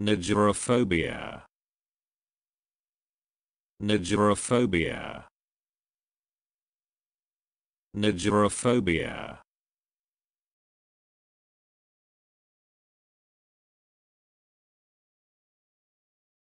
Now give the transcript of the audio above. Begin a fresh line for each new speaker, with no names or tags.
Nigerophobia. Nigerophobia. Nigerophobia.